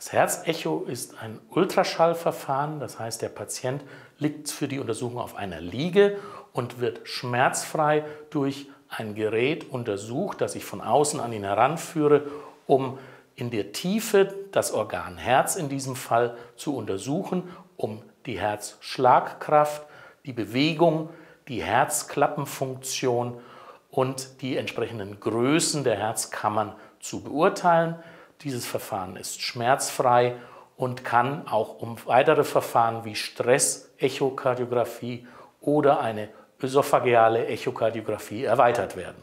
Das Herzecho ist ein Ultraschallverfahren, das heißt, der Patient liegt für die Untersuchung auf einer Liege und wird schmerzfrei durch ein Gerät untersucht, das ich von außen an ihn heranführe, um in der Tiefe das Organ Herz in diesem Fall zu untersuchen, um die Herzschlagkraft, die Bewegung, die Herzklappenfunktion und die entsprechenden Größen der Herzkammern zu beurteilen. Dieses Verfahren ist schmerzfrei und kann auch um weitere Verfahren wie Stress-Echokardiographie oder eine ösophageale Echokardiographie erweitert werden.